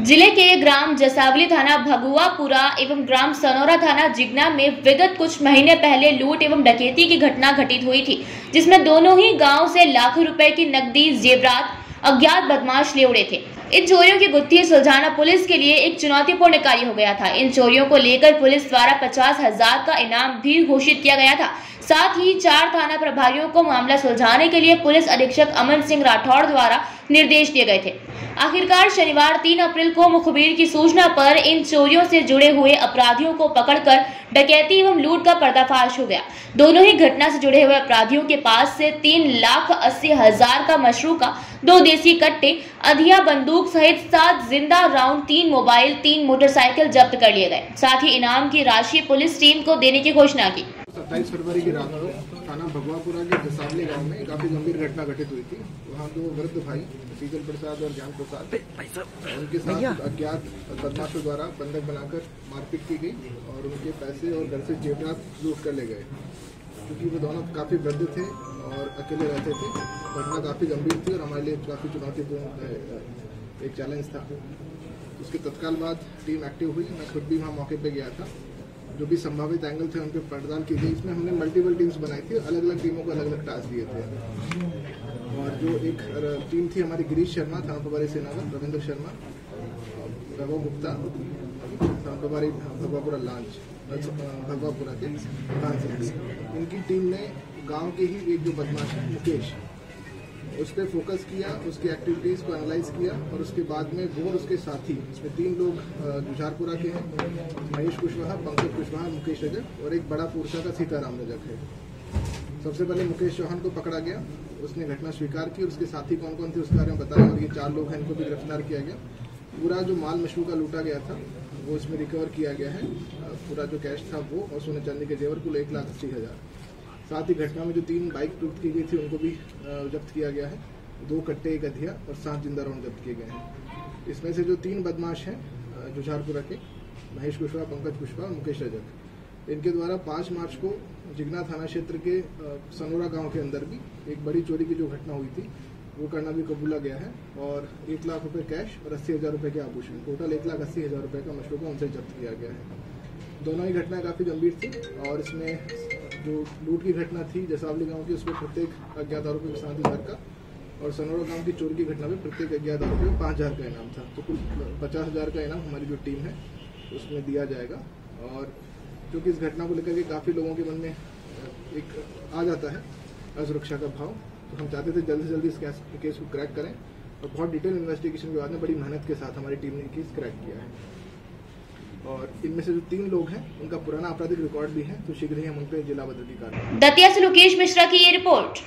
ज़िले के ग्राम जसावली थाना भगुआपुरा एवं ग्राम सनौरा थाना जिगना में विगत कुछ महीने पहले लूट एवं डकैती की घटना घटित हुई थी, जिसमें दोनों ही गाँव से लाखों रुपए की नकदी, जेवरात, अज्ञात बदमाश ले उड़े थे। इन चोरियों की गुत्थी सुलझाना पुलिस के लिए एक चुनौतीपूर्ण कार्य हो गया था। इन चोरियों को लेकर पुलिस द्वारा पचास हज़ार का इनाम भी घोषित किया गया था। साथ ही चार थाना प्रभारियों को मामला सुलझाने के लिए पुलिस अधीक्षक अमन सिंह राठौड़ द्वारा निर्देश दिए गए थे। आखिरकार शनिवार 3 अप्रैल को मुखबिर की सूचना पर इन चोरियों से जुड़े हुए अपराधियों को पकड़कर डकैती एवं लूट का पर्दाफाश हो गया। दोनों ही घटना से जुड़े हुए अपराधियों के पास से तीन लाख अस्सी हज़ार का मशरू का दो देसी कट्टे, अधिया बंदूक सहित सात ज़िंदा राउंड तीन मोबाइल, तीन मोटरसाइकिल जब्त कर लिए गए। साथ ही इनाम की राशि पुलिस टीम को देने की घोषणा की। सत्ताईस फरवरी की रात थाना भगवापुरा के जसावली गाँव में काफ़ी गंभीर घटना घटित हुई थी। वहाँ दो वृद्ध भाई शीतल प्रसाद और ज्ञान प्रसाद उनके साथ अज्ञात बदमाशों द्वारा बंधक बनाकर मारपीट की गई और उनके पैसे और घर से जेवरात लूट कर ले गए। क्योंकि वो दोनों काफ़ी वृद्ध थे और अकेले रहते थे। घटना काफ़ी गंभीर थी और हमारे लिए काफ़ी चुनौतीपूर्ण एक चैलेंज था। उसके तत्काल बाद टीम एक्टिव हुई। मैं खुद भी वहाँ मौके पर गया था। जो भी संभावित एंगल थे उनके पड़ताल की गई। इसमें हमने मल्टीपल टीम्स बनाई थी अलग अलग टीमों को अलग अलग टास्क दिए थे। और जो एक टीम थी हमारी गिरीश शर्मा थाना प्रभारी सेनावर रविंद्र शर्मा रघु गुप्ता प्रभारी भगवापुरा लॉन्च भगवापुरा के इनकी टीम ने गाँव के ही एक जो बदमाश है, मुकेश उस पर फोकस किया, उसकी एक्टिविटीज़ को एनालाइज किया और उसके बाद में वो और उसके साथी, इसमें तीन लोग जुझारपुरा के हैं, महेश कुशवाहा, पंकज कुशवाहा, मुकेश रजक और एक बड़ा पुरसा का सीताराम रजक है। सबसे पहले मुकेश चौहान को पकड़ा गया, उसने घटना स्वीकार की उसके साथी कौन कौन थे उसके बारे में बताया और ये चार लोग हैं, इनको भी गिरफ़्तार किया गया। पूरा जो माल मशरू का लूटा गया था, वो इसमें रिकवर किया गया है। पूरा जो कैश था वो, और सोने चांदी के जेवर कुल एक लाख अस्सी हज़ार। साथ ही घटना में जो तीन बाइक लूट की गई थी, उनको भी जब्त किया गया है। दो कट्टे, एक अधिया और सात ज़िंदा राउंड जब्त किए गए हैं। इसमें से जो तीन बदमाश हैं जुझारपुरा के, महेश कुशवाहा, पंकज कुशवाहा और मुकेश रजक, इनके द्वारा पाँच मार्च को जिगना थाना क्षेत्र के सनोरा गाँव के अंदर भी एक बड़ी चोरी की जो घटना हुई थी, वो करना भी कबूला गया है और एक लाख रुपए कैश और अस्सी हज़ार रुपए के आभूषण। टोटल एक लाख अस्सी हज़ार रुपए का मशरूका उनसे जब्त किया गया है। दोनों ही घटनाएँ काफ़ी गंभीर थी और इसमें जो लूट की घटना थी, जसावली गाँव की, उसमें प्रत्येक अज्ञात आरोपी को सात हज़ार का और सनौरा गाँव की चोरी की घटना में प्रत्येक अज्ञात आरोपी को पाँच हज़ार का इनाम था। तो कुल पचास हज़ार का इनाम हमारी जो टीम है, उसमें दिया जाएगा। और क्योंकि इस घटना को लेकर के काफ़ी लोगों के मन में एक आ जाता है असुरक्षा का भाव तो हम चाहते थे जल्द से जल्दी इस केस को क्रैक करें। और बहुत डिटेल इन्वेस्टिगेशन के बाद में बड़ी मेहनत के साथ हमारी टीम ने केस क्रैक किया है। और इनमें से जो तीन लोग हैं, उनका पुराना आपराधिक रिकॉर्ड भी है तो शीघ्र ही हम उन पर जिला बदल की कार्रवाई दतिया से लोकेश मिश्रा की ये रिपोर्ट।